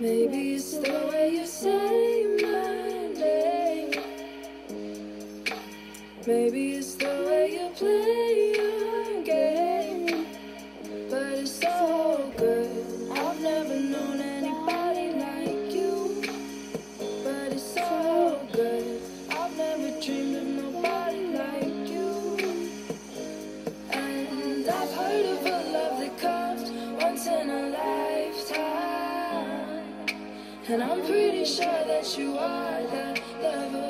Maybe it's the way you say my name. Maybe it's the way you play your game. But it's so good. I've never and I'm pretty sure that you are that love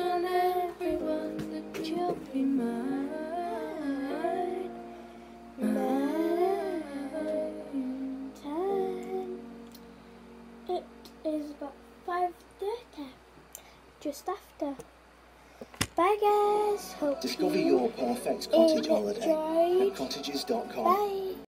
on everyone that you'll be mine. Mine. Time. It is about five thirty. Just after. Bye guys. Hope Discover you your perfect cottage holiday at cottages.com. Bye.